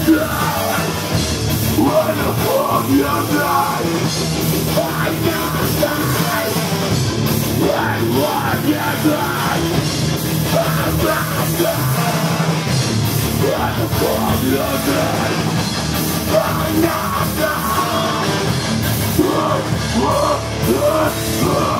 What the fuck you die? I never die When what you die? I'm not die What the fuck you die? I'm not die What, what.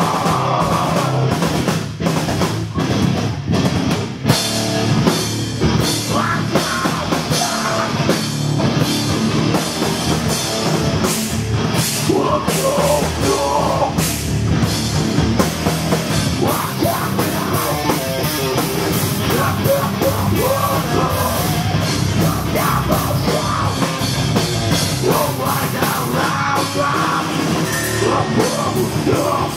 That's